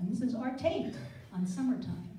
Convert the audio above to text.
And this is our take on summertime.